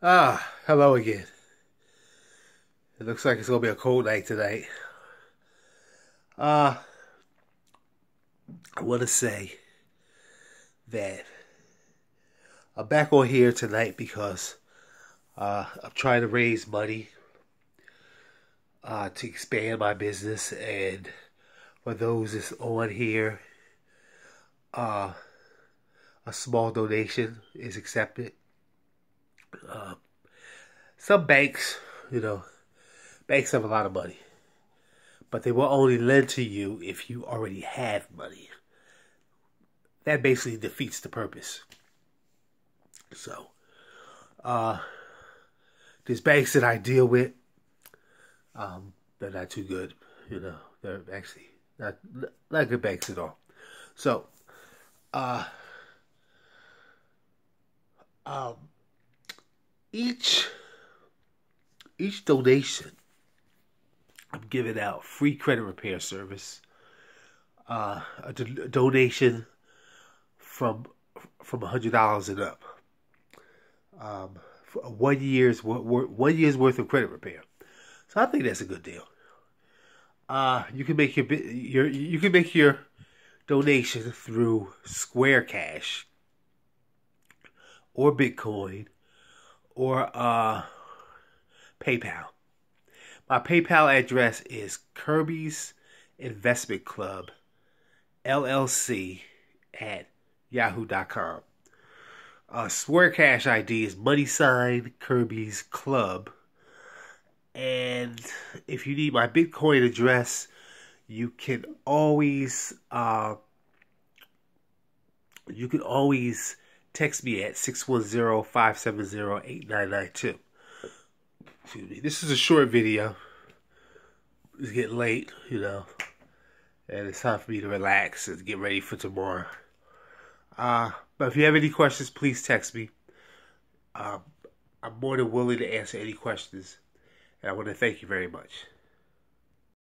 Ah, hello again. It looks like it's gonna be a cold night tonight. Uh, I want to say that I'm back on here tonight because uh, I'm trying to raise money uh, to expand my business, and for those that's on here, uh, a small donation is accepted. Uh, some banks, you know, banks have a lot of money, but they will only lend to you if you already have money. That basically defeats the purpose. So, uh, these banks that I deal with, um, they're not too good. You know, they're actually not not good banks at all. So, uh, um, each each donation, I'm giving out free credit repair service. Uh, a, do- a donation from from hundred dollars and up. Um, one year's one year's worth of credit repair. So I think that's a good deal. Uh, you can make your your you can make your donation through Square Cash or Bitcoin or uh, PayPal. My PayPal address is Kirby's Investment Club LLC at yahoo.com. Uh, Square Cash ID is money sign Kirby's Club. And if you need my Bitcoin address, you can always uh, you can always text me at 610-570-8992. Excuse me. This is a short video. It's getting late, you know. And it's time for me to relax and get ready for tomorrow. Uh, but if you have any questions, please text me. Um, I'm more than willing to answer any questions. And I want to thank you very much.